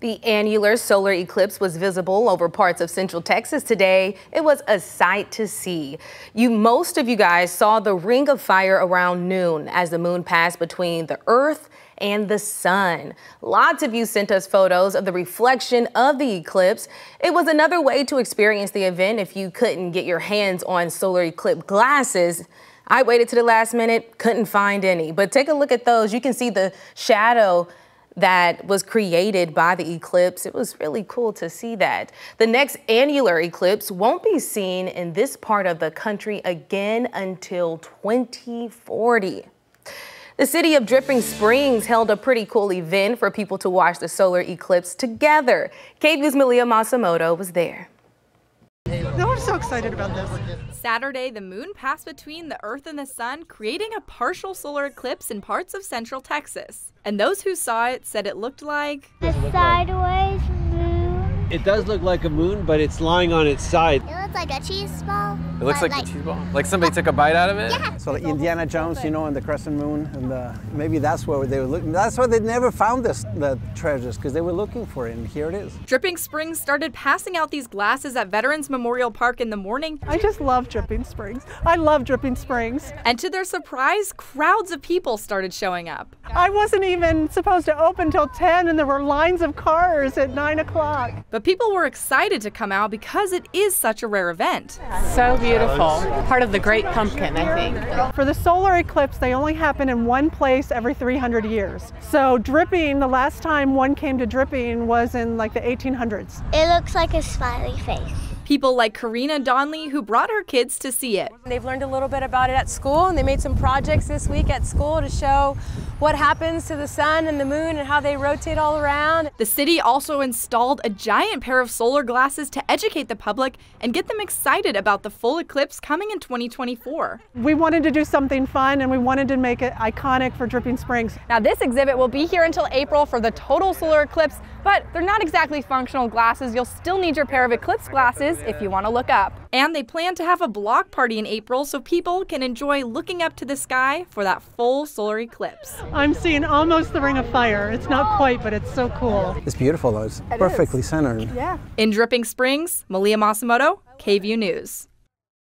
The annular solar eclipse was visible over parts of central Texas today. It was a sight to see. You, most of you guys saw the ring of fire around noon as the moon passed between the earth and the sun. Lots of you sent us photos of the reflection of the eclipse. It was another way to experience the event if you couldn't get your hands on solar eclipse glasses. I waited to the last minute, couldn't find any, but take a look at those. You can see the shadow that was created by the eclipse. It was really cool to see that. The next annular eclipse won't be seen in this part of the country again until 2040. The city of Dripping Springs held a pretty cool event for people to watch the solar eclipse together. KVUE's Malia Masamoto was there. No, I'm so excited about this. Saturday, the moon passed between the Earth and the Sun, creating a partial solar eclipse in parts of central Texas. And those who saw it said it looked like a sideways it does look like a moon, but it's lying on its side. It looks like a cheese ball. It looks like, like a cheese ball? Like somebody took a bite out of it? Yeah. So like Indiana Jones, you know, and the crescent moon, and uh, maybe that's where they were looking. That's why they never found this, the treasures, because they were looking for it, and here it is. Dripping Springs started passing out these glasses at Veterans Memorial Park in the morning. I just love Dripping Springs. I love Dripping Springs. And to their surprise, crowds of people started showing up. I wasn't even supposed to open till 10, and there were lines of cars at 9 o'clock. But people were excited to come out because it is such a rare event. So beautiful. Part of the Great Pumpkin, I think. For the solar eclipse, they only happen in one place every 300 years. So dripping, the last time one came to dripping was in like the 1800s. It looks like a smiley face. People like Karina Donley who brought her kids to see it. They've learned a little bit about it at school and they made some projects this week at school to show what happens to the sun and the moon and how they rotate all around. The city also installed a giant pair of solar glasses to educate the public and get them excited about the full eclipse coming in 2024. We wanted to do something fun and we wanted to make it iconic for Dripping Springs. Now this exhibit will be here until April for the total solar eclipse, but they're not exactly functional glasses. You'll still need your pair of eclipse glasses if you want to look up. And they plan to have a block party in April so people can enjoy looking up to the sky for that full solar eclipse. I'm seeing almost the ring of fire. It's not quite, but it's so cool. It's beautiful though. It's it perfectly is. centered. Yeah. In Dripping Springs, Malia Masamoto, KVUE News.